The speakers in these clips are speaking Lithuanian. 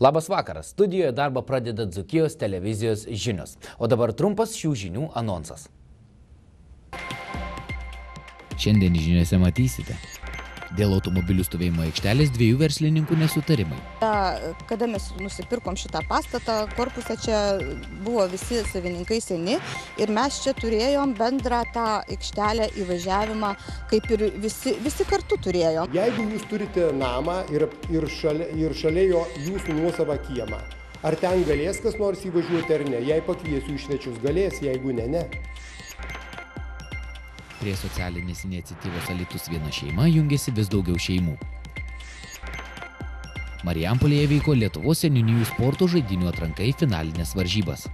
Labas vakaras. Studijoje darbą pradeda Dzukijos televizijos žinios. O dabar trumpas šių žinių anonsas. Šiandien žiniuose matysite. Dėl automobilių stovėjimo aikštelės dviejų verslininkų nesutarimai. Kada mes nusipirkom šitą pastatą, korpusą čia buvo visi savininkai seni ir mes čia turėjom bendrą tą aikštelę įvažiavimą, kaip ir visi, visi kartu turėjom. Jeigu jūs turite namą ir, ir, šalia, ir šalia jo jūsų nuosavą kiemą, ar ten galės kas nors įvažiuoti ar ne? Jei pakviesiu į svečius, galės, jeigu ne, ne. Prie socialinės iniciatyvos Alitus viena šeima jungiasi vis daugiau šeimų. Marijampolėje vyko Lietuvos seninijų sporto žaidinių atranka į finalinės varžybas.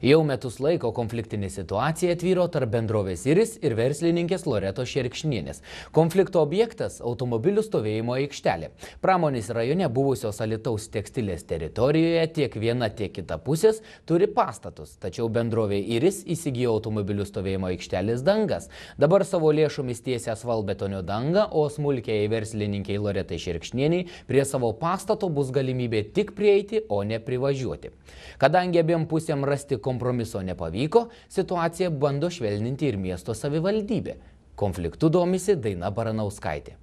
Jau metus laiko konfliktinė situacija atvyro tarp bendrovės Iris ir verslininkės Loreto Šerkšnienės. Konflikto objektas - automobilių stovėjimo aikštelė. Pramonės rajone buvusios Alitaus tekstilės teritorijoje tiek viena, tiek kita pusės turi pastatus, tačiau bendrovė Iris įsigijo automobilių stovėjimo aikštelės dangas. Dabar savo lėšomis tiesia asfalbetonio dangą, o smulkiai verslininkiai Loretai Šerkšnieniai prie savo pastato bus galimybė tik prieiti, o ne privažiuoti. Kadangi abiem pusėm rasti kompromiso nepavyko, situaciją bando švelninti ir miesto savivaldybė. Konfliktų domisi Daina Baranauskaitė.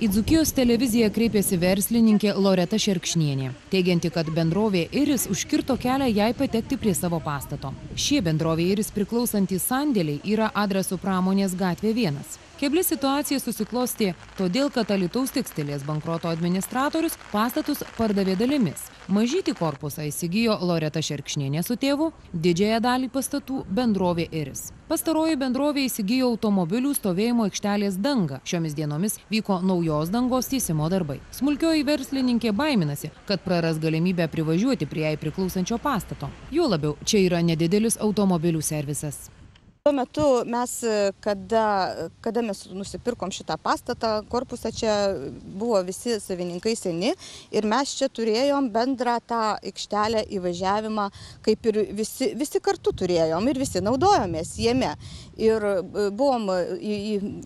Į Dzukijos televiziją kreipėsi verslininkė Loreta Šerkšnienė, teigianti, kad bendrovė Iris užkirto kelią jai patekti prie savo pastato. Šie bendrovė Iris priklausantys sandėliai yra adresu pramonės gatvė 1. Kebli situacija susiklosti todėl, kad Alitaus tekstilės bankroto administratorius pastatus pardavė dalimis. Mažyti korpusą įsigijo Loreta Šerkšnienė su tėvu, didžiąją dalį pastatų bendrovė Iris. Pastaroji bendrovė įsigijo automobilių stovėjimo aikštelės dangą. Šiomis dienomis vyko naujos dangos tiesimo darbai. Smulkioji verslininkė baiminasi, kad praras galimybę privažiuoti prie jai priklausančio pastato. Juo labiau, čia yra nedidelis automobilių servisas. Tuo metu mes, kada, kada mes nusipirkom šitą pastatą, korpusą čia buvo visi savininkai seni ir mes čia turėjom bendrą tą aikštelę įvažiavimą, kaip ir visi, visi kartu turėjom ir visi naudojomės jame. Ir buvom,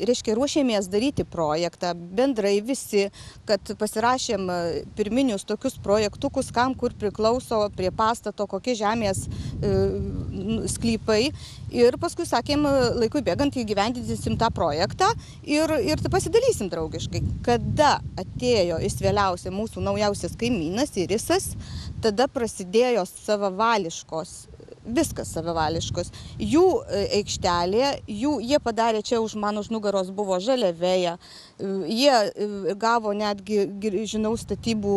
reiškia, ruošėmės daryti projektą bendrai visi, kad pasirašėm pirminius tokius projektukus, kam kur priklauso prie pastato, kokie žemės sklypai. Ir paskui sakėm, laikui bėgant įgyvendinsim tą projektą ir, ir pasidalysim draugiškai. Kada atėjo jis vėliausiai mūsų naujausias kaimynas Irisas, tada prasidėjo savavališkos viskas savavališkos. Jų aikštelė, jų, jie padarė čia už man už nugaros buvo žaliavėja, jie gavo netgi, žinau, statybų,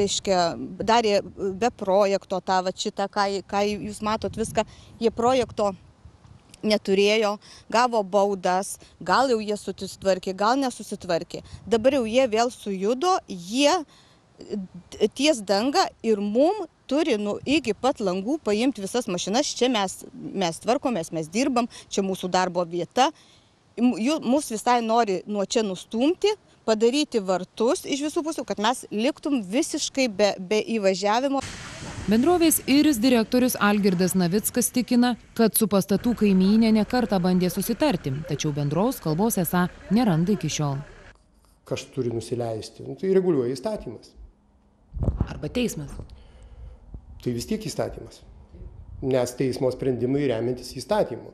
reiškia, darė be projekto tą va šitą, ką, ką jūs matot viską, jie projekto neturėjo, gavo baudas, gal jau jie susitvarkė, gal nesusitvarkė. Dabar jau jie vėl sujudo, jie ties dangą ir mum turi nu, iki pat langų paimti visas mašinas. Čia mes, mes tvarkomės, mes dirbam, čia mūsų darbo vieta. Mūsų visai nori nuo čia nustumti, padaryti vartus iš visų pusių, kad mes liktum visiškai be, be įvažiavimo. Bendrovės Iris direktorius Algirdas Navickas tikina, kad su pastatų kaimynė nekarta bandė susitarti, tačiau bendros kalbos esą neranda iki šiol. Kas turi nusileisti? Nu, tai reguliuoja įstatymas. Arba teismas. Tai vis tiek įstatymas. Nes teismo sprendimai remiantis įstatymu.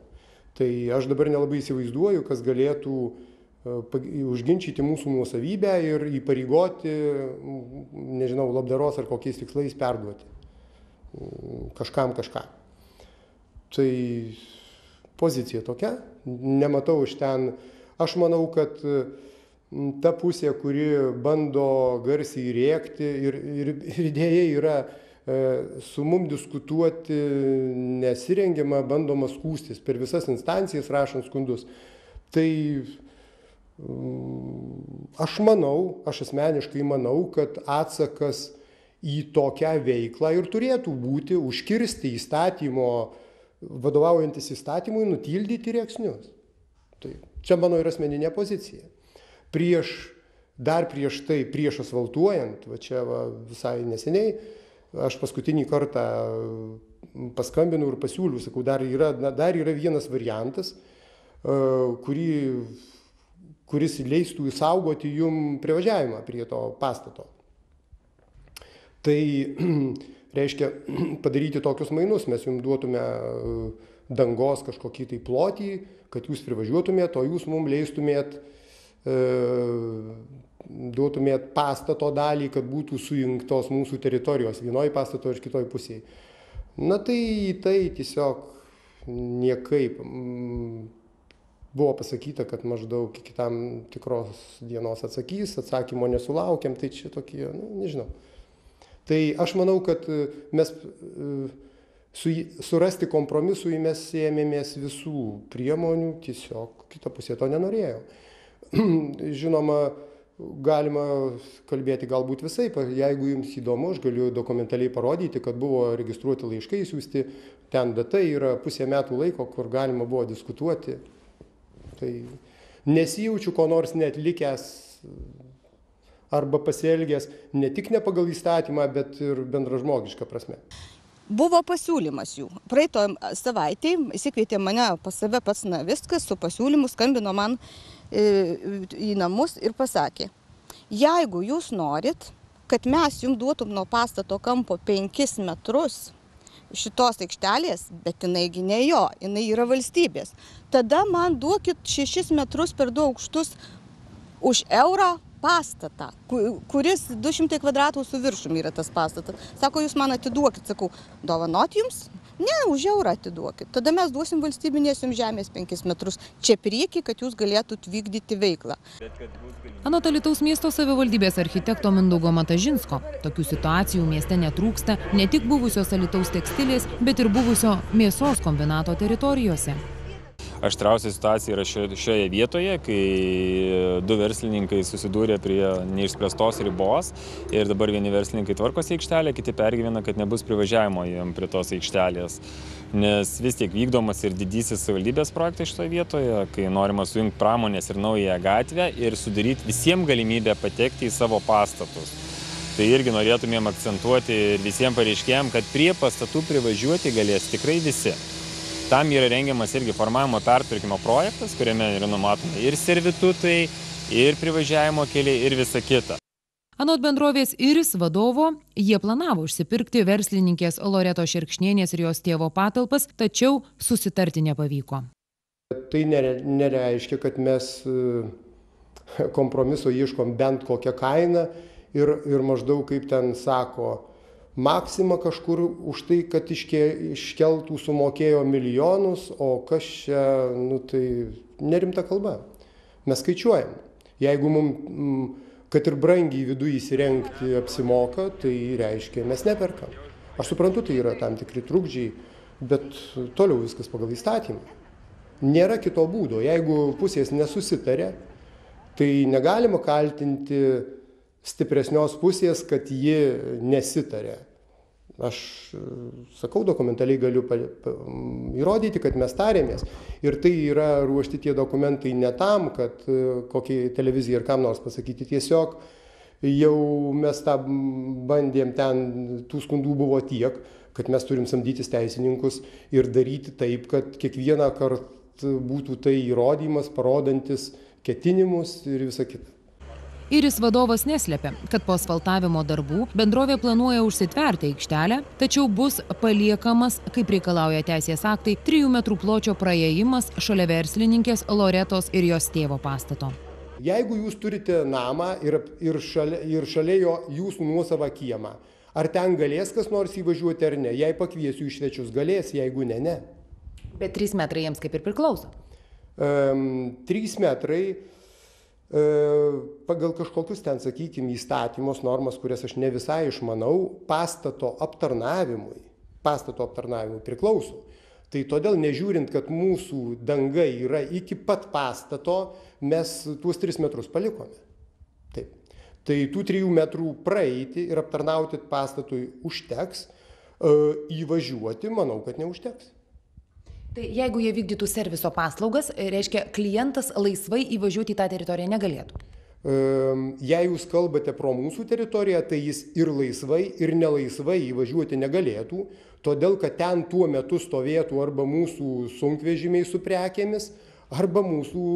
Tai aš dabar nelabai įsivaizduoju, kas galėtų užginčyti mūsų nuosavybę ir įpareigoti, nežinau, labdaros ar kokiais tikslais perduoti kažkam kažką. Tai pozicija tokia, nematau iš ten, aš manau, kad ta pusė, kuri bando garsiai rėkti ir, ir, ir idėja yra e, su mum diskutuoti nesirengiama, bandoma skūstis per visas instancijas rašant skundus. Tai aš manau, aš asmeniškai manau, kad atsakas į tokią veiklą ir turėtų būti užkirsti įstatymo, vadovaujantis įstatymui, nutildyti rėksnius. Tai čia mano ir asmeninė pozicija. Prieš, dar prieš tai, prieš asfaltuojant, va čia va, visai neseniai, aš paskutinį kartą paskambinau ir pasiūliau, sakau, dar yra, dar yra vienas variantas, kurį, kuris leistų įsaugoti jum privažiavimą prie to pastato. Tai reiškia padaryti tokius mainus, mes jums duotume dangos kažkokį tai plotį, kad jūs privažiuotumėt, o jūs mums leistumėt, e, duotumėt pastato dalį, kad būtų sujungtos mūsų teritorijos vienoje pastato ir kitoje pusėje. Na tai tai tiesiog niekaip buvo pasakyta, kad maždaug iki tam tikros dienos atsakys, atsakymo nesulaukiam, tai čia tokie, nu, nežinau. Tai aš manau, kad mes su, surasti kompromisui mes ėmėmės visų priemonių, tiesiog kita pusė to nenorėjo. Žinoma, galima kalbėti galbūt visai, jeigu jums įdomu, aš galiu dokumentaliai parodyti, kad buvo registruoti laiškai siūsti, ten data yra pusė metų laiko, kur galima buvo diskutuoti. Tai nesijaučiu ko nors netlikęs arba pasielgęs ne tik ne pagal įstatymą, bet ir bendražmogišką prasme. Buvo pasiūlymas jų. Praeito savaitėje įsikvietė mane pas save pats Naviskas su pasiūlymu, skambino man e, į namus ir pasakė, jeigu jūs norit, kad mes jums duotum nuo pastato kampo 5 metrus šitos aikštelės, bet jinaigi ne jo, jinai yra valstybės, tada man duokit 6 metrus per du aukštus už eurą pastatą, kuris 200 kvadratų su viršum yra tas pastatas. Sako, jūs man atiduokit, sakau, dovanot jums? Ne, už eurą atiduokit. Tada mes duosim valstybinės jums žemės 5 metrus čia prieki, kad jūs galėtumėt vykdyti veiklą. Anot Alitaus miesto savivaldybės architekto Mindaugo Matažinsko, tokių situacijų mieste netrūksta ne tik buvusios Alitaus tekstilės, bet ir buvusio mėsos kombinato teritorijose aštriausia situacija yra šioje vietoje, kai du verslininkai susidūrė prie neišspręstos ribos ir dabar vieni verslininkai tvarkosi aikštelę, kiti pergyvena, kad nebus privažiavimo jiem prie tos aikštelės. Nes vis tiek vykdomas ir didysis savivaldybės projektas šitoje vietoje, kai norima sujungti pramonės ir naują gatvę ir sudaryti visiems galimybę patekti į savo pastatus. Tai irgi norėtumėm akcentuoti visiems pareiškėjams, kad prie pastatų privažiuoti galės tikrai visi. Tam yra rengiamas irgi formavimo pertvarkymo projektas, kuriame yra numatomi ir servitutai, ir privažiavimo keliai, ir visa kita. Anot bendrovės Iris vadovo, jie planavo užsipirkti verslininkės Loreto Šerkšnienės ir jos tėvo patalpas, tačiau susitarti nepavyko. Tai nereiškia, kad mes e, kompromiso ieškom bent kokią kainą ir, ir maždaug kaip ten sako, Maksima kažkur už tai, kad iške, iškeltų sumokėjo milijonus, o kas čia, nu tai nerimta kalba. Mes skaičiuojam. Jeigu mums, mm, kad ir brangiai viduje įsirengti apsimoka, tai reiškia, mes neperkam. Aš suprantu, tai yra tam tikri trukdžiai, bet toliau viskas pagal įstatymą. Nėra kito būdo. Jeigu pusės nesusitarė, tai negalima kaltinti stipresnios pusės, kad ji nesitarė. Aš e, sakau, dokumentaliai galiu pa, pa, įrodyti, kad mes tarėmės. Ir tai yra ruošti tie dokumentai ne tam, kad e, kokiai televizijai ir kam nors pasakyti. Tiesiog jau mes tą bandėm ten, tų skundų buvo tiek, kad mes turim samdytis teisininkus ir daryti taip, kad kiekvieną kartą būtų tai įrodymas, parodantis ketinimus ir visa kita. Iris vadovas neslėpia, kad po asfaltavimo darbų bendrovė planuoja užsitverti aikštelę, tačiau bus paliekamas, kaip reikalauja teisės aktai, 3 metrų pločio praėjimas šalia verslininkės Loretos ir jos tėvo pastato. Jeigu jūs turite namą ir, ir, šalia, ir šalia jo jūsų nuosavą kiemą, ar ten galės kas nors įvažiuoti ar ne? Jei pakviesiu į svečius, galės, jeigu ne, ne. Bet 3 metrai jiems kaip ir priklauso. Um, 3 metrai pagal kažkokius ten, sakykime, įstatymus, normas, kurias aš ne visai išmanau, pastato aptarnavimui, pastato aptarnavimui priklauso. Tai todėl, nežiūrint, kad mūsų danga yra iki pat pastato, mes tuos 3 metrus palikome. Taip. Tai tų 3 metrų praeiti ir aptarnauti pastatui užteks, e, įvažiuoti, manau, kad neužteks. Tai jeigu jie vykdytų serviso paslaugas, reiškia, klientas laisvai įvažiuoti į tą teritoriją negalėtų. Jei jūs kalbate pro mūsų teritoriją, tai jis ir laisvai, ir nelaisvai įvažiuoti negalėtų, todėl kad ten tuo metu stovėtų arba mūsų sunkvežimiai su prekėmis, arba mūsų,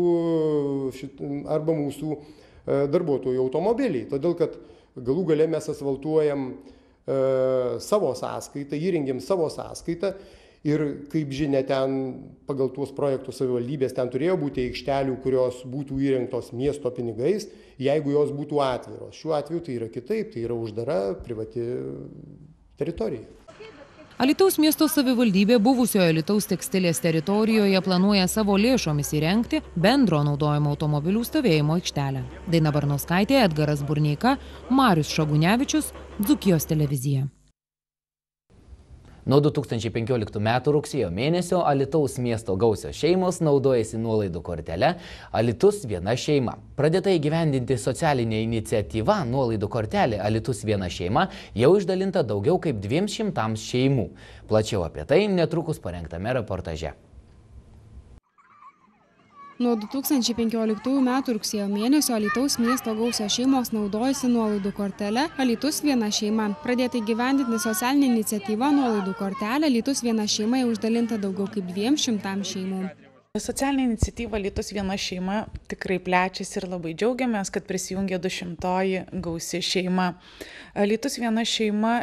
šit, arba mūsų e, darbuotojų automobiliai. Todėl, kad galų gale mes asfaltuojam e, savo sąskaitą, įrengiam savo sąskaitą ir kaip žinia ten pagal tuos projektus savivaldybės ten turėjo būti aikštelių kurios būtų įrengtos miesto pinigais jeigu jos būtų atviros šiuo atveju tai yra kitaip tai yra uždara privati teritorija Alitaus miesto savivaldybė buvusioje Alitaus tekstilės teritorijoje planuoja savo lėšomis įrengti bendro naudojimo automobilių stovėjimo aikštelę. Daina Barnauskaitė, Edgaras Burneika, Marius Šagunevičius, Dzukijos televizija. Nuo 2015 m. rugsėjo mėnesio Alitaus miesto gausios šeimos naudojasi nuolaidų kortelę Alitus viena šeima. Pradėta įgyvendinti socialinė iniciatyva nuolaidų kortelė Alitus viena šeima jau išdalinta daugiau kaip 200 šeimų. Plačiau apie tai netrukus parengtame reportaže. Nuo 2015 m. rugsėjo mėnesio Alitaus miesto gausios šeimos naudojasi nuolaidų kortelę Alitus viena šeima. Pradėta įgyvendinti socialinė iniciatyva nuolaidų kortelė Alitus viena šeima jau uždalinta daugiau kaip 200 šeimų. Socialinė iniciatyva Lytus viena šeima tikrai plečiasi ir labai džiaugiamės, kad prisijungė 200 gausi šeima. Lytus viena šeima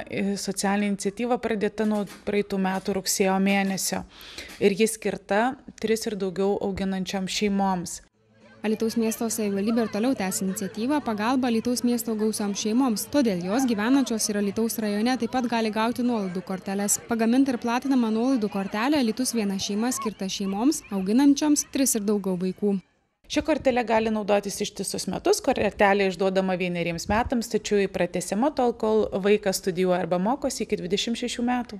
socialinė iniciatyva pradėta nuo praeitų metų rugsėjo mėnesio ir ji skirta tris ir daugiau auginančiam šeimoms. Alitaus miesto savivaldybė ir toliau tęs iniciatyvą pagalba Alitaus miesto gausioms šeimoms, todėl jos gyvenančios ir Alitaus rajone taip pat gali gauti nuolaidų korteles. Pagaminta ir platinama nuolaidų kortelė Alitus viena šeima skirta šeimoms, auginančioms tris ir daugiau vaikų. Ši kortelė gali naudotis ištisus metus, kortelė išduodama vieneriems metams, tačiau įpratesiama tol, kol vaikas studijuoja arba mokosi iki 26 metų.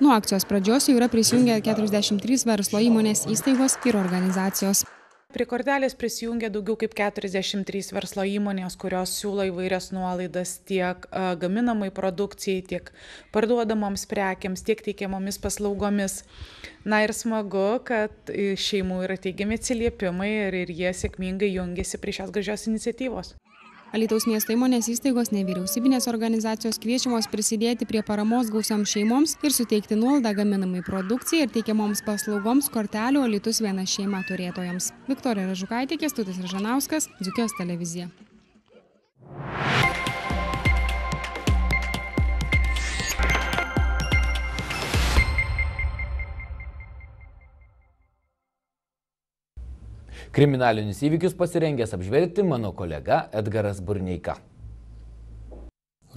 Nuo akcijos pradžios jau yra prisijungę 43 verslo įmonės įstaigos ir organizacijos. Prie kortelės prisijungia daugiau kaip 43 verslo įmonės, kurios siūlo įvairias nuolaidas tiek gaminamai produkcijai, tiek parduodamoms prekiams, tiek teikiamomis paslaugomis. Na ir smagu, kad šeimų yra teigiami atsiliepimai ir, ir jie sėkmingai jungiasi prie šios gražios iniciatyvos. Alitaus miesto įmonės įstaigos nevyriausybinės organizacijos kviečiamos prisidėti prie paramos gausioms šeimoms ir suteikti nuolaidą gaminamai produkcijai ir teikiamoms paslaugoms kortelių Alitus viena šeima turėtojams. Viktorija Ražukaitė, Kestutis Ražanauskas, Dzukijos televizija. Kriminalinius įvykius pasirengęs apžvelgti mano kolega Edgaras Burneika.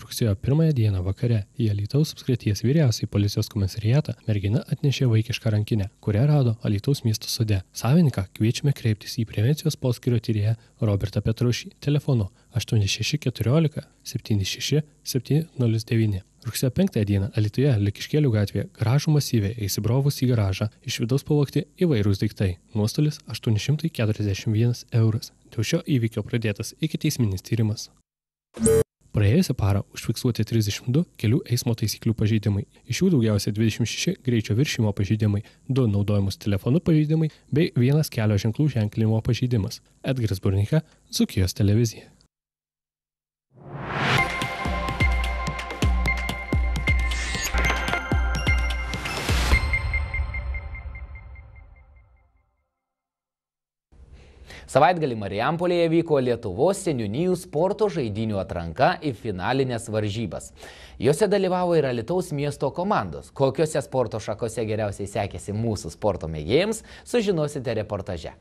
Rugsėjo 1 dieną vakare į Alytaus apskrities vyriausiai policijos komisariatą mergina atnešė vaikišką rankinę, kurią rado Alytaus miesto sode. Savininką kviečiame kreiptis į prevencijos poskirio tyrėją Robertą Petrušį telefonu 8614 76 709. Rugsėjo 5 dieną Alitoje Likiškėlių gatvėje garažų masyvė įsibrovus į garažą iš vidaus pavokti įvairūs daiktai. Nuostolis 841 euras. Dėl šio įvykio pradėtas iki teisminis tyrimas. Praėjusią parą užfiksuoti 32 kelių eismo taisyklių pažeidimai. Iš jų daugiausiai 26 greičio viršimo pažeidimai, 2 naudojimus telefonų pažeidimai bei vienas kelio ženklų ženklinimo pažeidimas. Edgaras Burnika, Zukijos televizija. Savaitgalį Marijampolėje vyko Lietuvos seniūnijų sporto žaidinių atranka į finalinės varžybas. Jose dalyvavo ir Alitaus miesto komandos. Kokiuose sporto šakose geriausiai sekėsi mūsų sporto mėgėjams, sužinosite reportaže.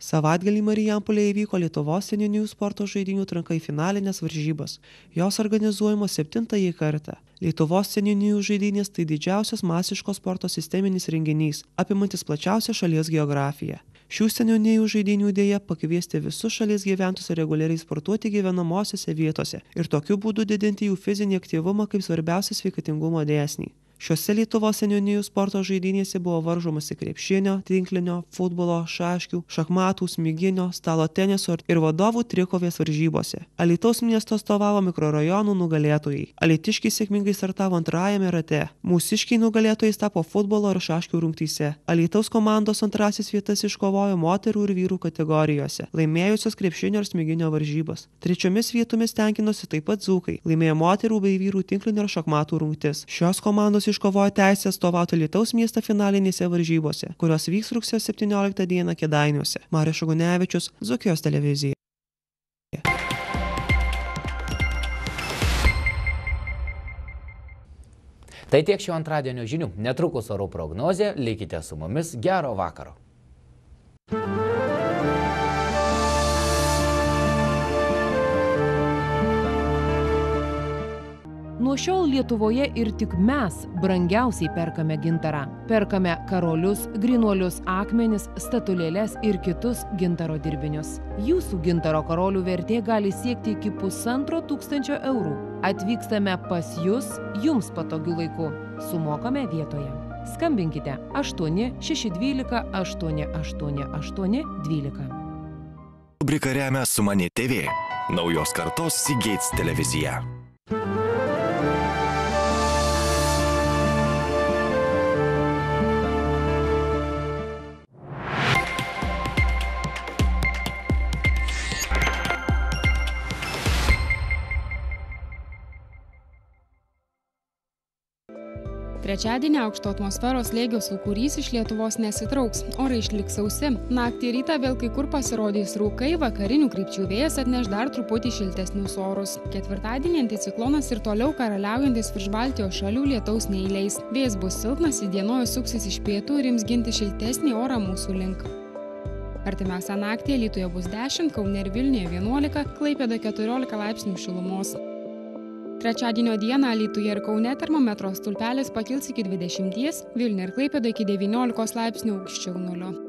Savaitgalį Marijampolėje įvyko Lietuvos seniūnijų sporto žaidinių atranka į finalinės varžybas. Jos organizuojamos septintąjį kartą. Lietuvos seniūnijų žaidynės tai didžiausias masiško sporto sisteminis renginys, apimantis plačiausią šalies geografiją. Šių seniūnijų žaidinių dėja pakviesti visus šalies gyventus reguliariai sportuoti gyvenamosiose vietose ir tokiu būdu didinti jų fizinį aktyvumą kaip svarbiausią sveikatingumo dėsnį. Šiuose Lietuvos seniūnijų sporto žaidynėse buvo varžomasi krepšinio, tinklinio, futbolo, šaškių, šachmatų, smiginio, stalo teniso ir vadovų trikovės varžybose. Alitaus miesto stovavo mikrorajonų nugalėtojai. Alitiškiai sėkmingai startavo antrajame rate. Mūsiškiai nugalėtojais tapo futbolo ir šaškių rungtyse. Alitaus komandos antrasis vietas iškovojo moterų ir vyrų kategorijose, laimėjusios krepšinio ir smiginio varžybas. Trečiomis vietomis tenkinosi taip pat dzūkai, laimėjo moterų bei vyrų tinklinio ir šachmatų rungtis. Šios komandos bus iškovoję teisę atstovauti Lietuvos miestą finalinėse varžybose, kurios vyks rugsėjo 17 dieną Kedainiuose. Mario Šagunevičius, Zukijos televizija. Tai tiek šio antradienio žinių. Netrukus oro prognozė, likite su mumis, gero vakaro. Nuo šiol Lietuvoje ir tik mes brangiausiai perkame gintarą. Perkame karolius, grinuolius akmenis, statulėlės ir kitus gintaro dirbinius. Jūsų gintaro karolių vertė gali siekti iki pusantro tūkstančio eurų. Atvykstame pas jūs jums patogiu laiku. Sumokame vietoje. Skambinkite 8 612 888 12. Rubrika remia Sumani TV, naujos kartos Seagates televizija. Trečiadienį aukšto atmosferos slėgio sūkurys iš Lietuvos nesitrauks, orai išliks sausi. Naktį rytą vėl kai kur pasirodys rūkai, vakarinių krypčių vėjas atneš dar truputį šiltesnius orus. Ketvirtadienį anticiklonas ir toliau karaliaujantis virš Baltijos šalių lietaus neįleis. Vėjas bus silpnas, įdienojus suksis iš pietų ir ims ginti šiltesnį orą mūsų link. Artimiausią naktį Lietuvoje bus 10, Kaune ir Vilniuje 11, Klaipėda 14 laipsnių šilumos. Trečiadienio dieną Lietuvoje ir Kaune termometro stulpelis pakils iki 20, Vilniuje ir Klaipėda iki 19 laipsnių aukščiau nulio.